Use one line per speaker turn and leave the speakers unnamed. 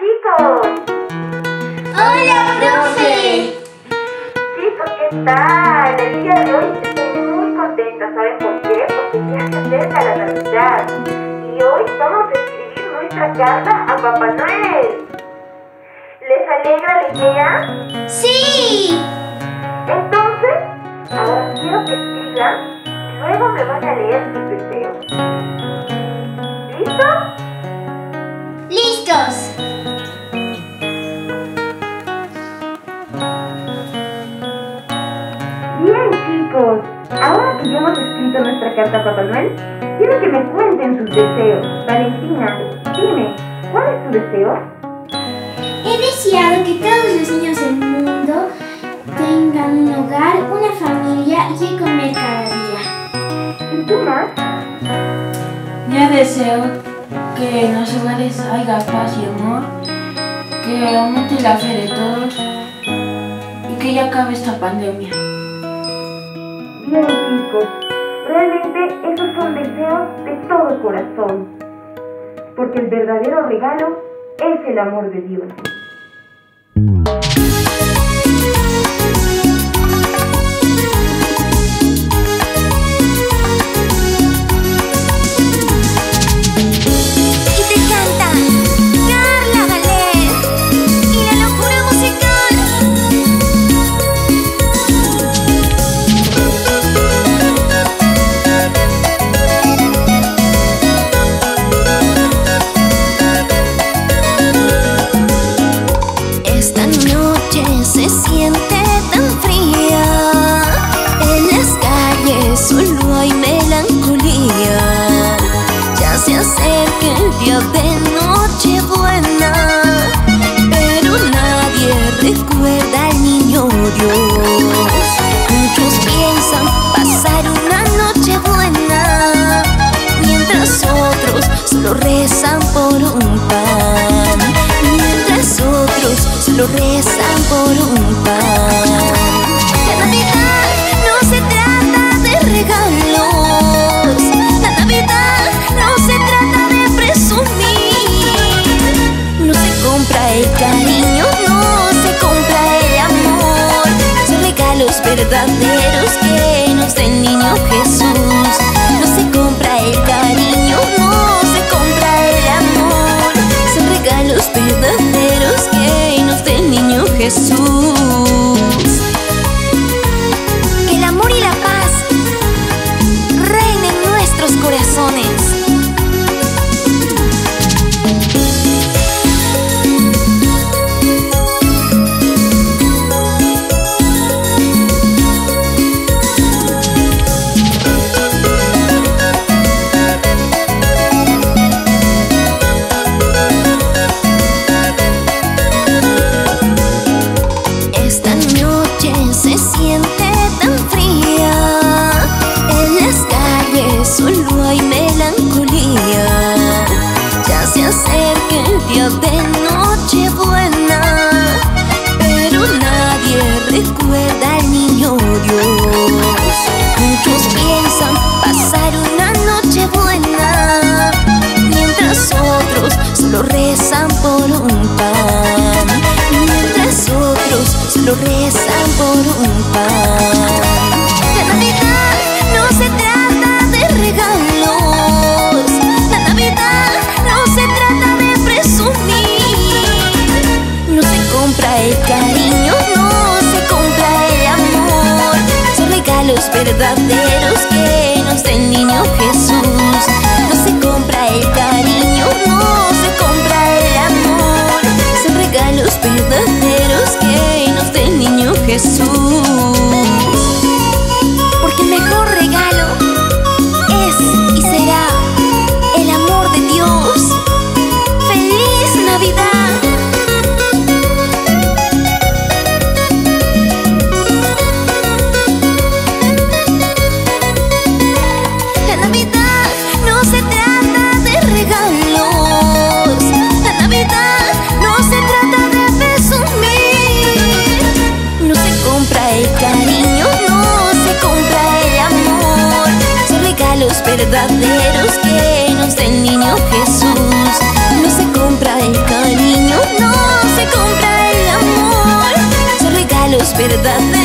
chicos!
¡Hola, profe!
Chicos, ¿qué tal? El día de hoy estoy muy contenta, ¿saben por qué? Porque ya se acerca la Navidad y hoy vamos a escribir nuestra carta a Papá Noel. ¿Les alegra la idea?
¡Sí!
Entonces, ahora quiero que escriban y luego me van a leer sus deseos. ¿Listos?
¡Listos!
Chicos. Ahora que ya hemos escrito nuestra carta a Papá Noel, quiero que me cuenten sus deseos. Valentina, dime, ¿cuál es tu deseo?
He deseado que todos los niños del mundo tengan un hogar, una familia y que comer cada día.
¿Y tú más?
Yo deseo que en los hogares haya paz y amor, que aumente la fe de todos y que ya acabe esta pandemia.
Bien, chicos. Realmente esos son deseos de todo corazón. Porque el verdadero regalo es el amor de Dios.
Acerca el día de Nochebuena, pero nadie recuerda al niño Dios. Muchos piensan pasar una noche buena, mientras otros solo rezan por un pan. Mientras otros solo rezan por un pan. El cariño, no se compra el amor. Son regalos verdaderos rezan por un pan. Mientras otros solo rezan por un pan. La Navidad no se trata de regalos. La Navidad no se trata de presumir. No se compra el cariño, no se compra el amor. Son regalos verdaderos verdad